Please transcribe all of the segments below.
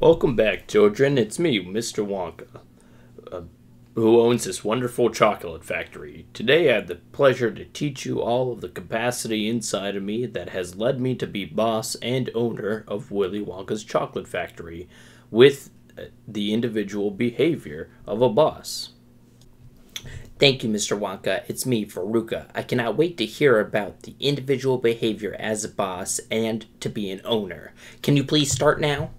Welcome back, children. It's me, Mr. Wonka, uh, who owns this wonderful chocolate factory. Today, I have the pleasure to teach you all of the capacity inside of me that has led me to be boss and owner of Willy Wonka's chocolate factory with uh, the individual behavior of a boss. Thank you, Mr. Wonka. It's me, Veruca. I cannot wait to hear about the individual behavior as a boss and to be an owner. Can you please start now?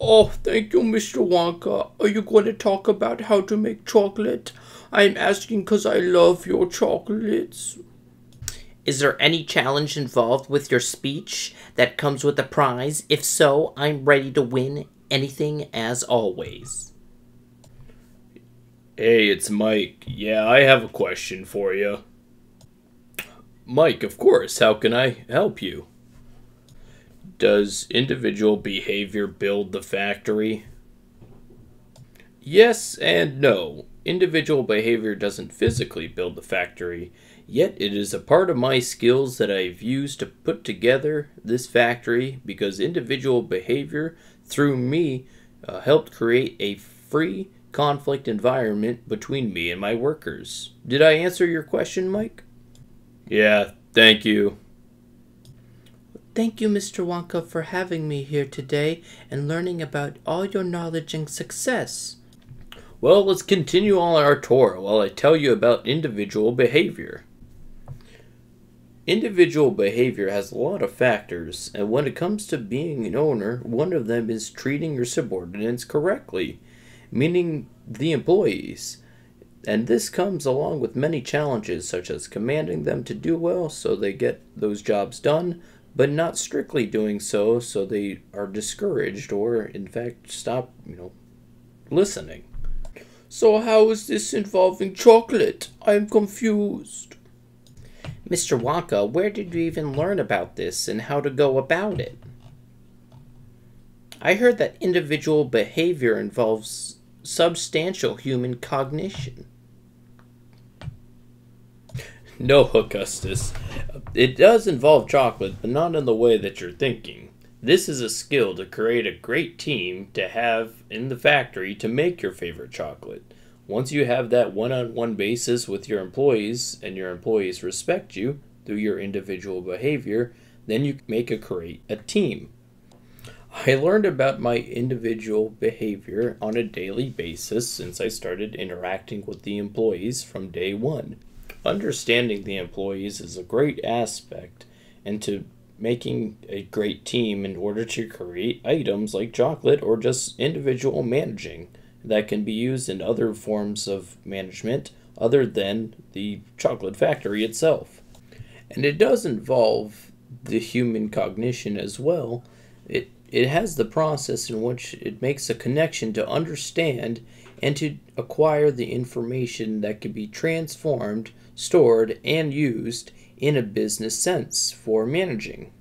Oh, thank you, Mr. Wonka. Are you going to talk about how to make chocolate? I'm asking because I love your chocolates. Is there any challenge involved with your speech that comes with a prize? If so, I'm ready to win anything as always. Hey, it's Mike. Yeah, I have a question for you. Mike, of course. How can I help you? Does individual behavior build the factory? Yes and no. Individual behavior doesn't physically build the factory, yet it is a part of my skills that I've used to put together this factory because individual behavior, through me, uh, helped create a free conflict environment between me and my workers. Did I answer your question, Mike? Yeah, thank you. Thank you, Mr. Wonka, for having me here today and learning about all your knowledge and success. Well, let's continue on our tour while I tell you about individual behavior. Individual behavior has a lot of factors, and when it comes to being an owner, one of them is treating your subordinates correctly, meaning the employees. And this comes along with many challenges, such as commanding them to do well so they get those jobs done, but not strictly doing so so they are discouraged or in fact stop you know listening. So how is this involving chocolate? I'm confused. Mr wonka where did you even learn about this and how to go about it? I heard that individual behavior involves substantial human cognition no, Augustus. It does involve chocolate, but not in the way that you're thinking. This is a skill to create a great team to have in the factory to make your favorite chocolate. Once you have that one on one basis with your employees and your employees respect you through your individual behavior, then you make a create a team. I learned about my individual behavior on a daily basis since I started interacting with the employees from day one understanding the employees is a great aspect into making a great team in order to create items like chocolate or just individual managing that can be used in other forms of management other than the chocolate factory itself. And it does involve the human cognition as well. It it has the process in which it makes a connection to understand and to acquire the information that can be transformed stored, and used in a business sense for managing.